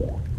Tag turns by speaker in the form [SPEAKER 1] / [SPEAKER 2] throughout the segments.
[SPEAKER 1] Yeah.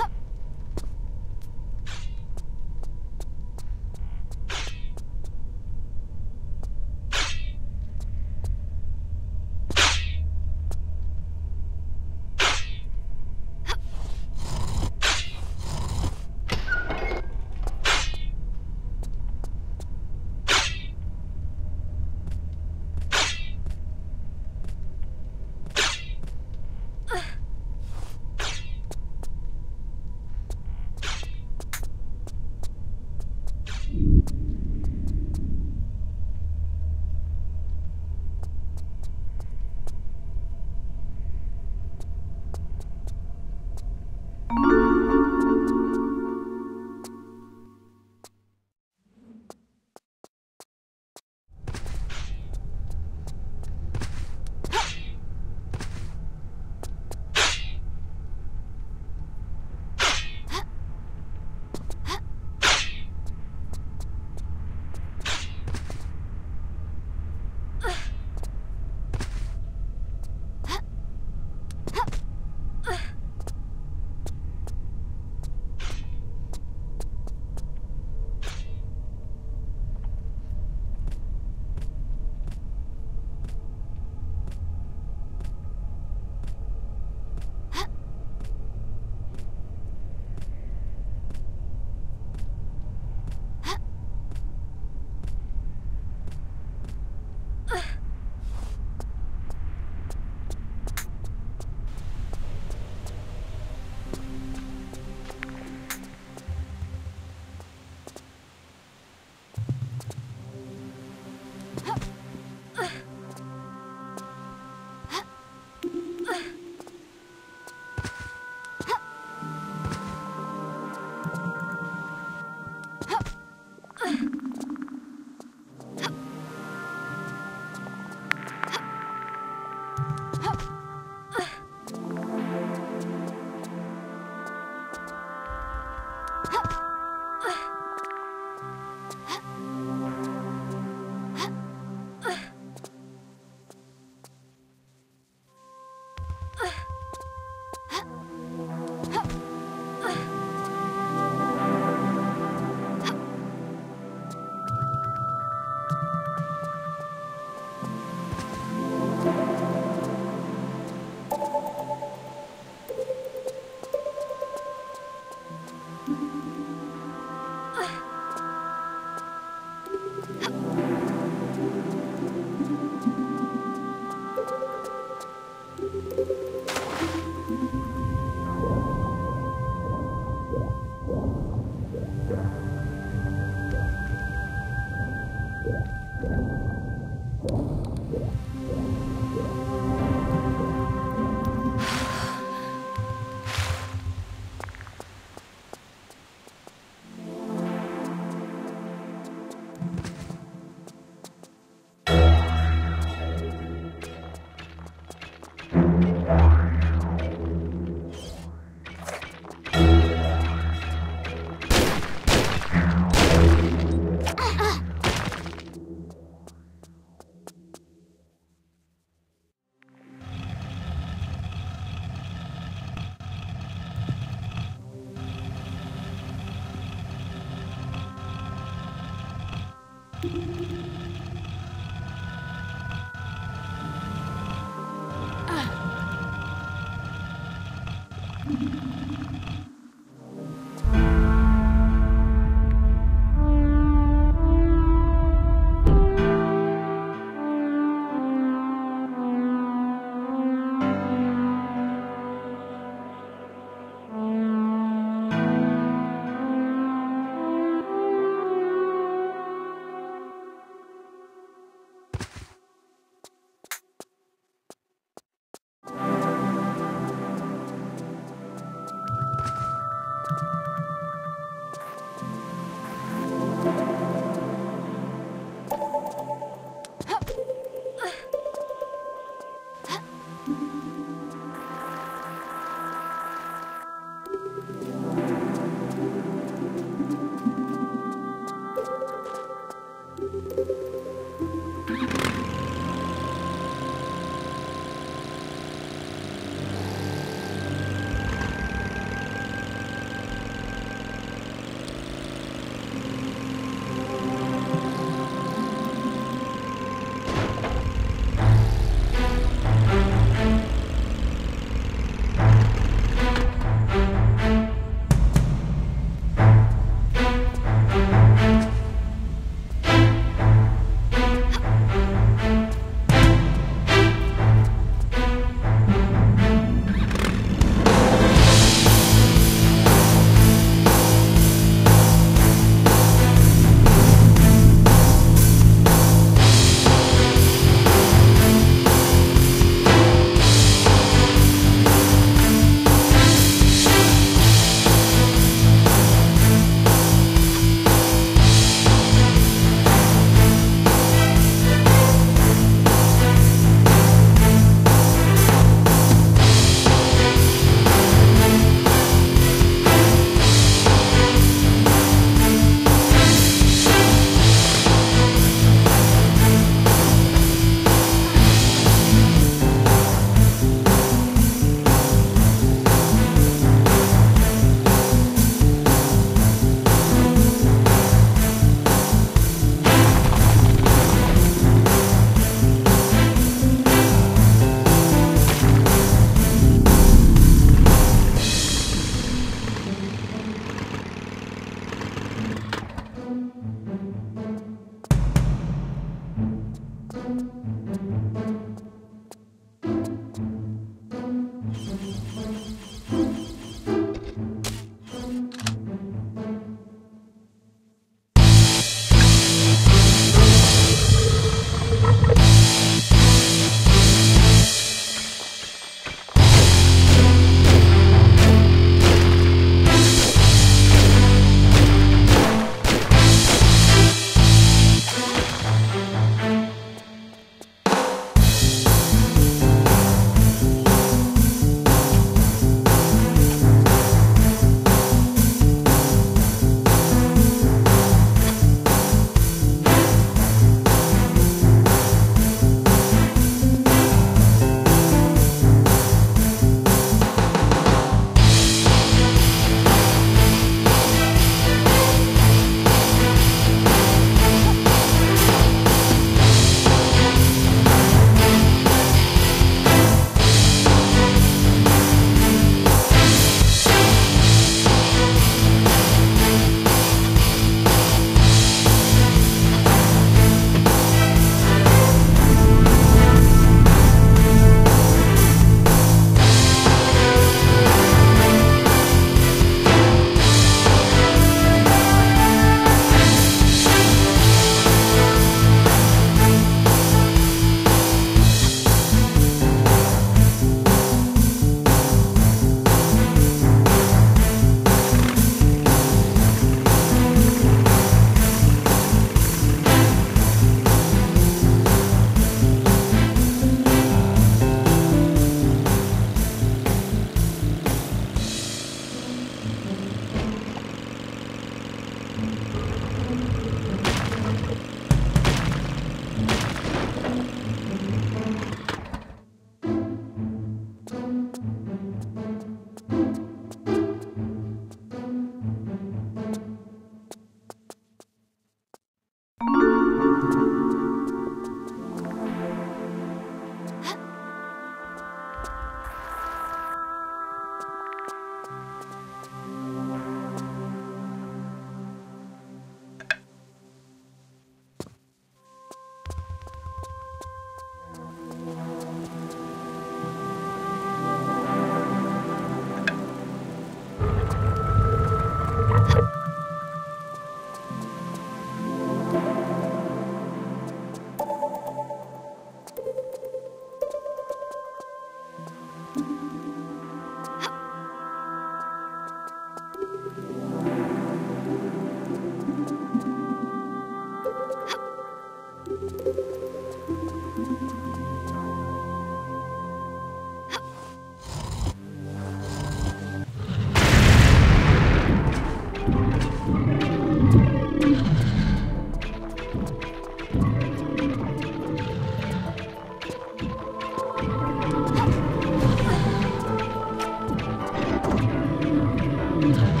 [SPEAKER 2] London.